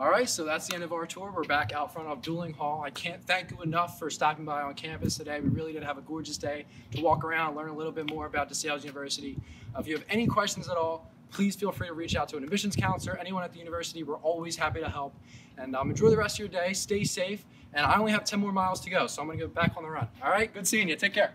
All right, so that's the end of our tour. We're back out front of Dooling Hall. I can't thank you enough for stopping by on campus today. We really did have a gorgeous day to walk around, learn a little bit more about DeSales University. If you have any questions at all, please feel free to reach out to an admissions counselor, anyone at the university. We're always happy to help. And um, enjoy the rest of your day. Stay safe. And I only have 10 more miles to go, so I'm going to go back on the run. All right, good seeing you. Take care.